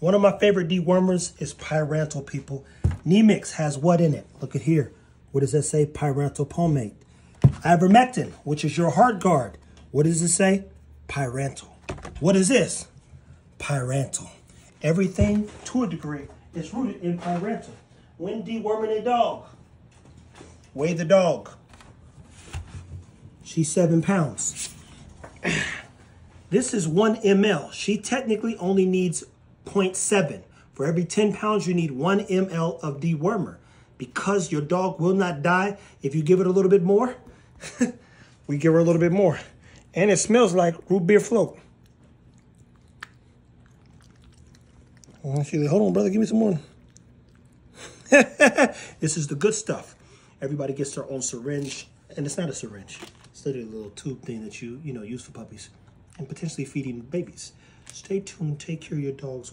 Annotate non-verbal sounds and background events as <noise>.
One of my favorite dewormers is Pyrantel, people. Nemex has what in it? Look at here. What does that say? Pyrantel pamoate. Ivermectin, which is your Heartgard. What does it say? Pyrantel. What is this? Pyrantel. Everything, to a degree, is rooted in Pyrantel. When deworming a dog, weigh the dog. She's seven pounds. <clears throat> This is 1 ml. She technically only needs 0.7. For every 10 pounds, you need 1 ml of dewormer. Because your dog will not die if you give it a little bit more, <laughs> we give her a little bit more. And it smells like root beer float. Like, hold on, brother, give me some more. <laughs> this is the good stuff. Everybody gets their own syringe, and it's not a syringe. It's literally a little tube thing that you, you know, use for puppies and potentially feeding babies. Stay tuned. Take care of your dogs.